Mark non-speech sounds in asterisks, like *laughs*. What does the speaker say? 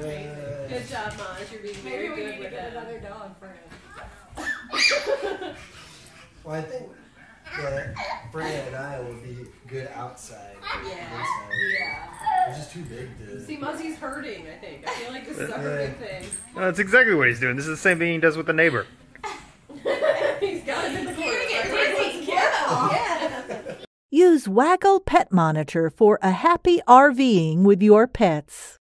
Good job, Maj. You're being very good with Maybe we need to Get another dog for him. *laughs* Well, I think that Freya and I will be good outside. Yeah. inside, Yeah. They're just too big to. See, Muzzy's hurting, I think. I feel like this is a Yeah. thing. No, that's exactly what he's doing. This is the same thing he does with the neighbor. *laughs* He's got him in the corner. get right? Yeah. *laughs* Use Waggle Pet Monitor for a happy RVing with your pets.